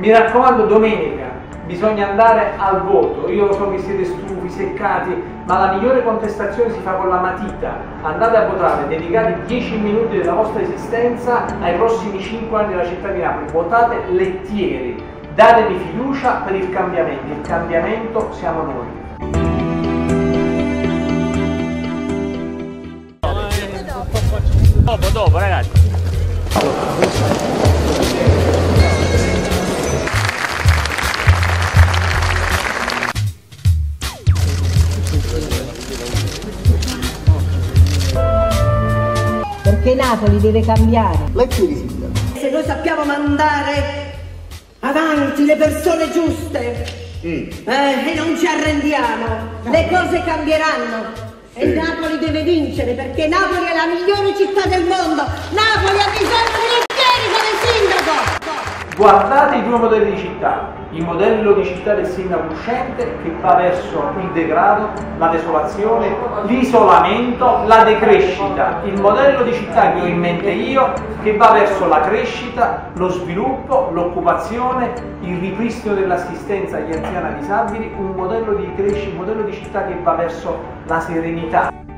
Mi raccomando, domenica bisogna andare al voto. Io lo so che siete stufi, seccati, ma la migliore contestazione si fa con la matita. Andate a votare, dedicate 10 minuti della vostra esistenza ai prossimi 5 anni della città di Napoli. Votate lettieri, datemi fiducia per il cambiamento. Il cambiamento siamo noi. Perché Napoli deve cambiare. Lettieri sindaco. Se noi sappiamo mandare avanti le persone giuste eh, e non ci arrendiamo, le cose cambieranno. E Napoli deve vincere perché Napoli è la migliore città del mondo. Napoli ha bisogno di. Guardate i due modelli di città, il modello di città del sindaco uscente che va verso il degrado, la desolazione, l'isolamento, la decrescita, il modello di città che ho in mente io che va verso la crescita, lo sviluppo, l'occupazione, il ripristino dell'assistenza agli anziani disabili, un modello di crescita, un modello di città che va verso la serenità.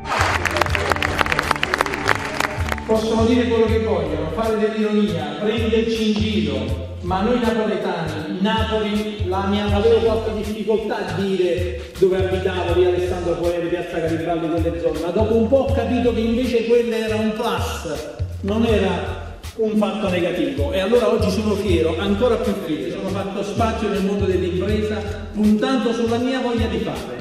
Possono dire quello che vogliono, fare dell'ironia, prenderci in giro, ma noi napoletani, Napoli, la mia, avevo qualche difficoltà a dire dove abitavo, via Alessandro Poere, piazza Garibaldi, quelle zone, ma dopo un po' ho capito che invece quello era un plus, non era un fatto negativo. E allora oggi sono fiero, ancora più fiero, sono fatto spazio nel mondo dell'impresa puntando sulla mia voglia di fare,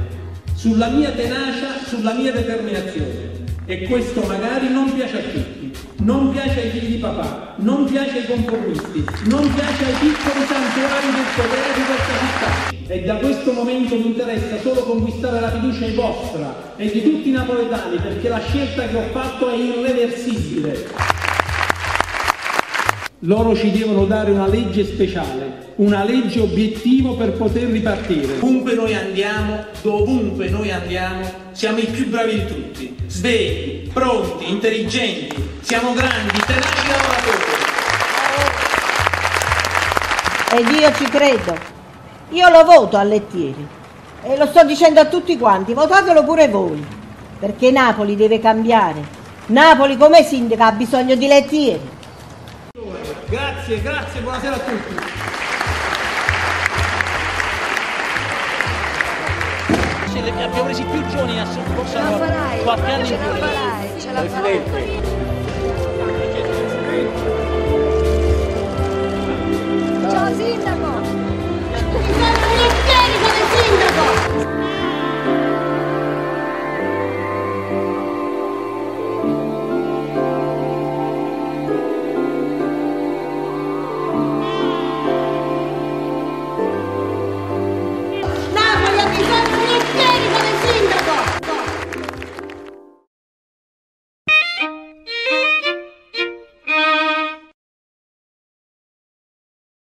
sulla mia tenacia, sulla mia determinazione. E questo magari non piace a tutti, non piace ai figli di papà, non piace ai conformisti, non piace ai piccoli santuari del potere di questa città. E da questo momento mi interessa solo conquistare la fiducia vostra e di tutti i napoletani perché la scelta che ho fatto è irreversibile. Loro ci devono dare una legge speciale, una legge obiettivo per poter ripartire. Ovunque noi andiamo, dovunque noi andiamo, siamo i più bravi di tutti, svegli, pronti, intelligenti, siamo grandi, tenaci lavoratori. Ed io ci credo. Io lo voto a Lettieri. E lo sto dicendo a tutti quanti, votatelo pure voi. Perché Napoli deve cambiare. Napoli come sindaca ha bisogno di Lettieri. Grazie, grazie, buonasera a tutti. Abbiamo resi più giovani a forse Ce la farai, qualche anno ce in la più. farai, ce la farai.